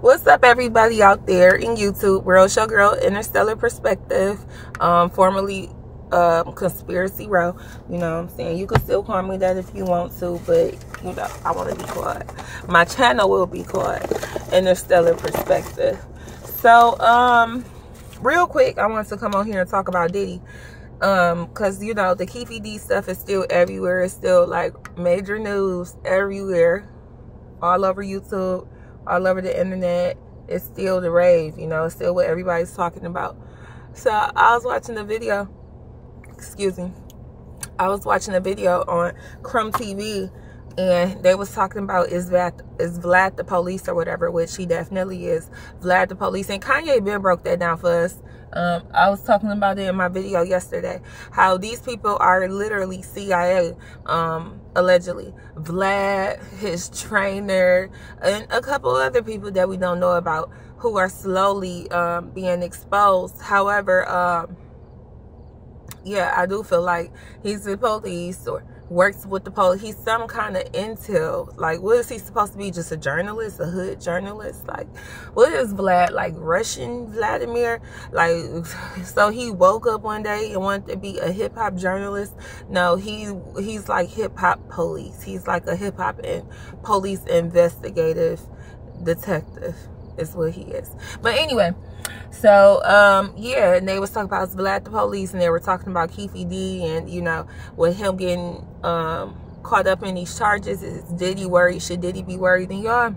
What's up, everybody out there in YouTube? Real Show Girl, Interstellar Perspective, um, formerly um, Conspiracy Row. You know what I'm saying? You can still call me that if you want to, but you know, I want to be quiet. My channel will be quiet. Interstellar Perspective. So, um, real quick, I want to come on here and talk about Diddy um because you know the Keffe D stuff is still everywhere it's still like major news everywhere all over youtube all over the internet. It's still the rave you know it's still what everybody's talking about. So i was watching a video excuse me i was watching a video on crumb tv and they was talking about is that is Vlad the police or whatever, which he definitely is. Vlad the police, and Kanye been broke that down for us. Um, I was talking about it in my video yesterday. How these people are literally CIA, um, allegedly. Vlad, his trainer, and a couple other people that we don't know about who are slowly um, being exposed. However, um, yeah, I do feel like he's the police or works with the police. He's some kind of intel. Like, what is he supposed to be? Just a journalist, a hood journalist? Like, what is Vlad? Like Russian Vladimir? Like, so he woke up one day and wanted to be a hip hop journalist. No, he he's like hip hop police. He's like a hip hop and police investigative detective. Is what he is. But anyway. So, um, yeah, and they was talking about Vlad the police, and they were talking about Keffe D, and you know, with him getting um, caught up in these charges, is Diddy worried? Should Diddy be worried? And y'all,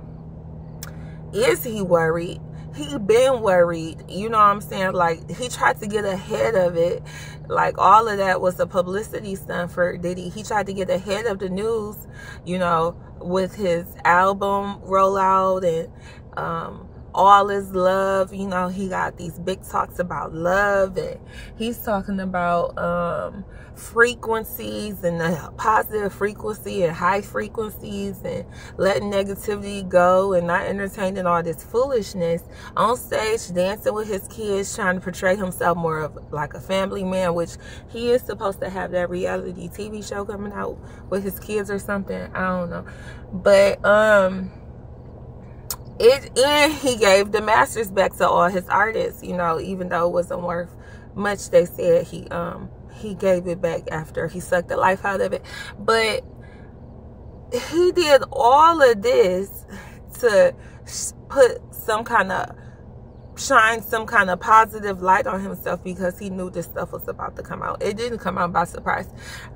is he worried? He been worried. You know what I'm saying? Like he tried to get ahead of it. Like all of that was a publicity stunt for Diddy. He tried to get ahead of the news. You know, with his album rollout and um all is love you know he got these big talks about love and he's talking about um frequencies and the positive frequency and high frequencies and letting negativity go and not entertaining all this foolishness on stage dancing with his kids trying to portray himself more of like a family man which he is supposed to have that reality tv show coming out with his kids or something. I don't know. But um it and he gave the masters back to all his artists you know even though it wasn't worth much they said he um he gave it back after he sucked the life out of it. But he did all of this to put some kind of shine some kind of positive light on himself because he knew this stuff was about to come out. It didn't come out by surprise.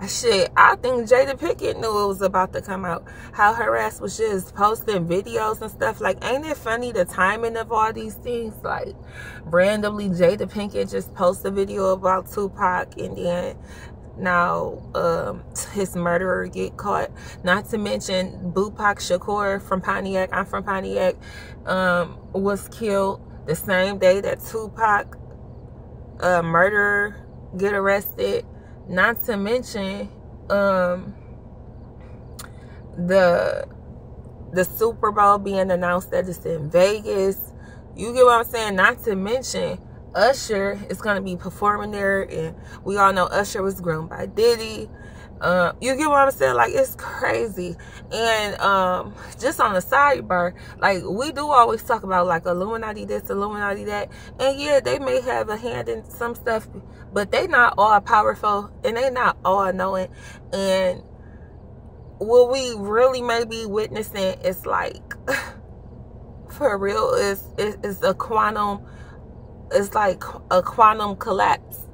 Shit, I think Jada Pinkett knew it was about to come out. How her ass was just posting videos and stuff. Like, ain't it funny the timing of all these things? Like, randomly Jada Pinkett just post a video about Tupac and then now um, his murderer get caught. Not to mention Bupak Shakur from Pontiac. I'm from Pontiac. Um, was killed the same day that Tupac uh, murderer get arrested. Not to mention um, the the Super Bowl being announced that it's in Vegas. You get what I'm saying? Not to mention Usher is going to be performing there, and we all know Usher was groomed by Diddy. Uh, you get what I'm saying? Like it's crazy. And um, just on the sidebar, like we do always talk about like Illuminati this, Illuminati that, and yeah, they may have a hand in some stuff, but they not all powerful and they not all knowing. And what we really may be witnessing is like for real is is a quantum. It's like a quantum collapse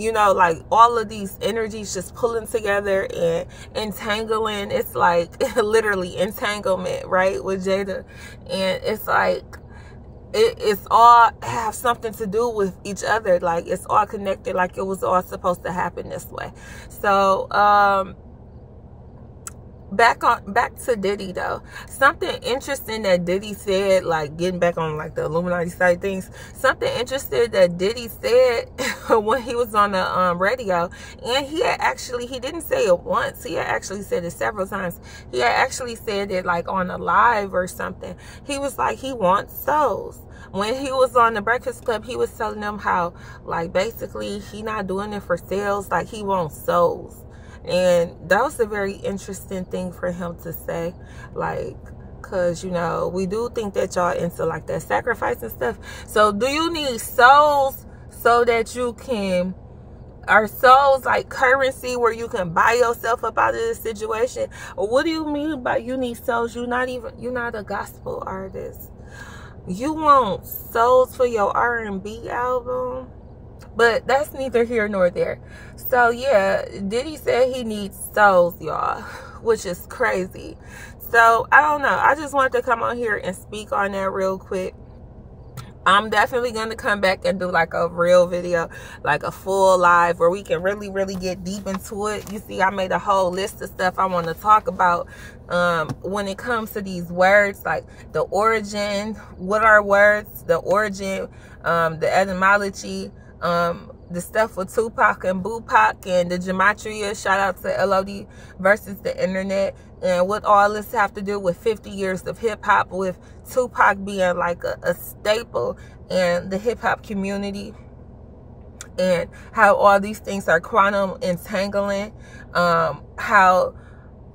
you know like all of these energies just pulling together and entangling. It's like literally entanglement right with jada. And it's like it, it's all have something to do with each other. Like it's all connected like it was all supposed to happen this way. So um back on back to Diddy though. Something interesting that Diddy said, like getting back on like the Illuminati side things. Something interesting that Diddy said when he was on the um, radio, and he had actually he didn't say it once. He had actually said it several times. He had actually said it like on a live or something. He was like he wants souls when he was on the breakfast club he was telling them how like basically he not doing it for sales like he wants souls and that was a very interesting thing for him to say like because you know we do think that y'all into like that sacrifice and stuff. So do you need souls so that you can are souls like currency where you can buy yourself up out of this situation? Or what do you mean by you need souls? You're not even you're not a gospel artist. You want souls for your r&b album but that's neither here nor there. So yeah diddy said he needs souls y'all which is crazy. So i don't know. I just wanted to come on here and speak on that real quick. I'm definitely going to come back and do like a real video, like a full live where we can really, really get deep into it. You see, I made a whole list of stuff I want to talk about um, when it comes to these words, like the origin, what are words, the origin, um, the etymology, um, the stuff with Tupac and Bupac and the gematria. Shout out to LOD versus the internet. And what all this have to do with 50 years of hip hop, with Tupac being like a, a staple in the hip hop community, and how all these things are quantum entangling, um, how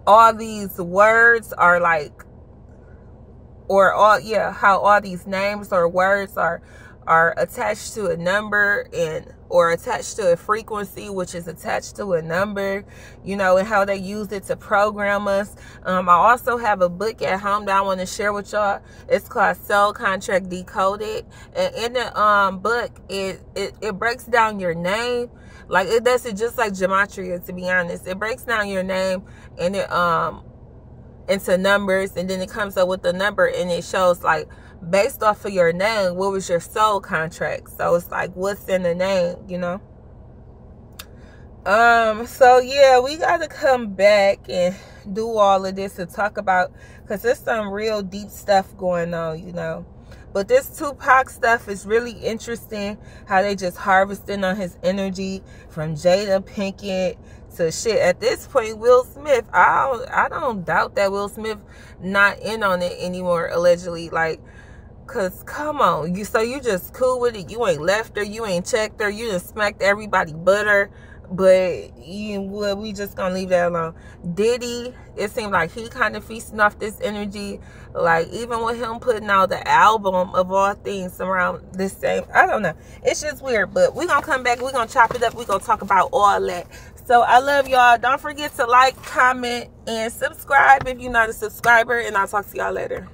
all these words are like, or all, yeah, how all these names or words are are attached to a number and or attached to a frequency which is attached to a number you know and how they use it to program us. Um, i also have a book at home that i want to share with y'all. It's called soul contract decoded. And in the um, book it, it it breaks down your name. Like it does it just like gematria to be honest. It breaks down your name and it um into numbers and then it comes up with the number and it shows like based off of your name, what was your soul contract? So it's like, what's in the name, you know? Um, so yeah, we got to come back and do all of this to talk about, because there's some real deep stuff going on, you know? But this Tupac stuff is really interesting, how they just harvesting on his energy from Jada Pinkett to shit. At this point, Will Smith, I don't, I don't doubt that Will Smith not in on it anymore, allegedly. Like, Cause come on, you so you just cool with it. You ain't left her, you ain't checked her, you just smacked everybody but her. But you well, we just gonna leave that alone. Diddy, it seemed like he kind of feasting off this energy. Like even with him putting out the album of all things around this same, I don't know. It's just weird. But we gonna come back. we gonna chop it up. we gonna talk about all that. So I love y'all. Don't forget to like, comment, and subscribe if you're not a subscriber. And I'll talk to y'all later.